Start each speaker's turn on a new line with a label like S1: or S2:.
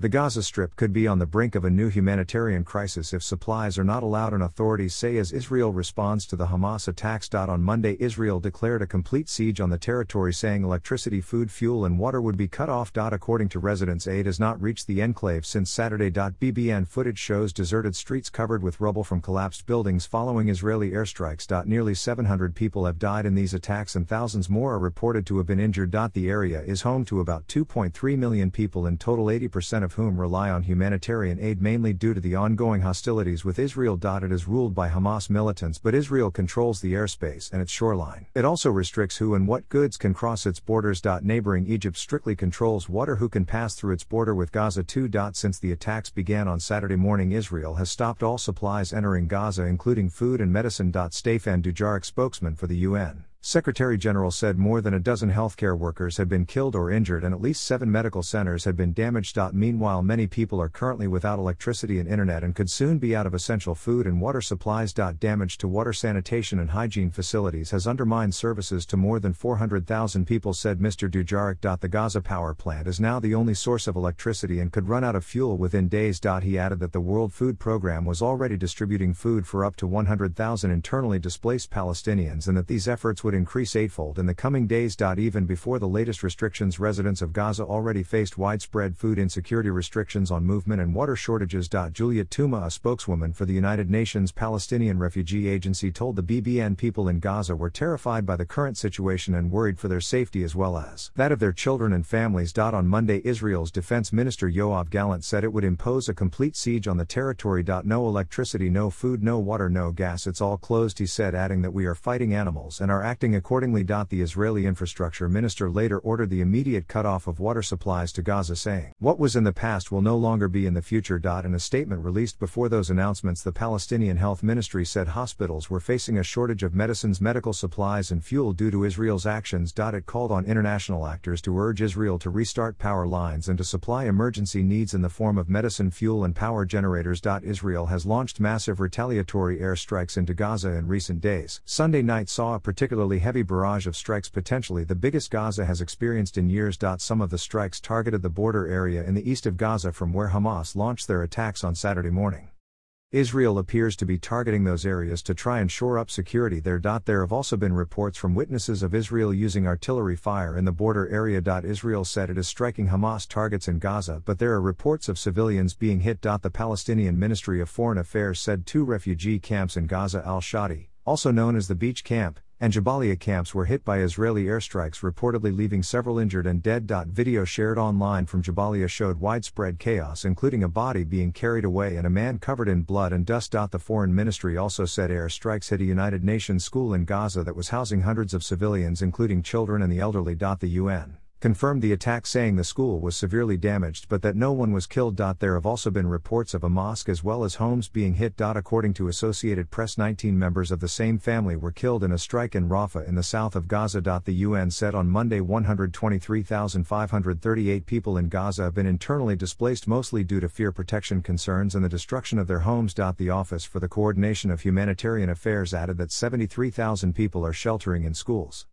S1: The Gaza Strip could be on the brink of a new humanitarian crisis if supplies are not allowed, and authorities say as Israel responds to the Hamas attacks. On Monday, Israel declared a complete siege on the territory, saying electricity, food, fuel, and water would be cut off. According to residents, aid has not reached the enclave since Saturday. BBN footage shows deserted streets covered with rubble from collapsed buildings following Israeli airstrikes. Nearly 700 people have died in these attacks, and thousands more are reported to have been injured. The area is home to about 2.3 million people in total, 80% of of whom rely on humanitarian aid mainly due to the ongoing hostilities with Israel. It is ruled by Hamas militants, but Israel controls the airspace and its shoreline. It also restricts who and what goods can cross its borders. Neighboring Egypt strictly controls water who can pass through its border with Gaza too. Since the attacks began on Saturday morning, Israel has stopped all supplies entering Gaza, including food and medicine. Stefan Dujarric, spokesman for the UN Secretary General said more than a dozen healthcare workers had been killed or injured and at least seven medical centers had been damaged. Meanwhile, many people are currently without electricity and internet and could soon be out of essential food and water supplies. Damage to water sanitation and hygiene facilities has undermined services to more than 400,000 people, said Mr. Dujarric. The Gaza power plant is now the only source of electricity and could run out of fuel within days. He added that the World Food Program was already distributing food for up to 100,000 internally displaced Palestinians and that these efforts would increase eightfold in the coming days. Even before the latest restrictions, residents of Gaza already faced widespread food insecurity restrictions on movement and water shortages. Juliette Touma, a spokeswoman for the United Nations Palestinian Refugee Agency, told the BBN people in Gaza were terrified by the current situation and worried for their safety as well as that of their children and families. On Monday, Israel's Defense Minister Yoav Gallant said it would impose a complete siege on the territory. No electricity, no food, no water, no gas, it's all closed, he said, adding that we are fighting animals and are acting acting accordingly. The Israeli infrastructure minister later ordered the immediate cutoff of water supplies to Gaza, saying, What was in the past will no longer be in the future. In a statement released before those announcements, the Palestinian Health Ministry said hospitals were facing a shortage of medicines, medical supplies, and fuel due to Israel's actions. It called on international actors to urge Israel to restart power lines and to supply emergency needs in the form of medicine, fuel, and power generators. Israel has launched massive retaliatory airstrikes into Gaza in recent days. Sunday night saw a particularly particularly heavy barrage of strikes, potentially the biggest Gaza has experienced in years. Some of the strikes targeted the border area in the east of Gaza from where Hamas launched their attacks on Saturday morning. Israel appears to be targeting those areas to try and shore up security there. There have also been reports from witnesses of Israel using artillery fire in the border area. Israel said it is striking Hamas targets in Gaza, but there are reports of civilians being hit. The Palestinian Ministry of Foreign Affairs said two refugee camps in Gaza al Shati, also known as the beach camp, and Jabalia camps were hit by Israeli airstrikes, reportedly leaving several injured and dead. Video shared online from Jabalia showed widespread chaos, including a body being carried away and a man covered in blood and dust. The foreign ministry also said airstrikes hit a United Nations school in Gaza that was housing hundreds of civilians, including children and the elderly. The UN confirmed the attack, saying the school was severely damaged but that no one was killed. There have also been reports of a mosque as well as homes being hit. According to Associated Press, 19 members of the same family were killed in a strike in Rafah in the south of Gaza. The UN said on Monday 123,538 people in Gaza have been internally displaced mostly due to fear protection concerns and the destruction of their homes. The Office for the Coordination of Humanitarian Affairs added that 73,000 people are sheltering in schools.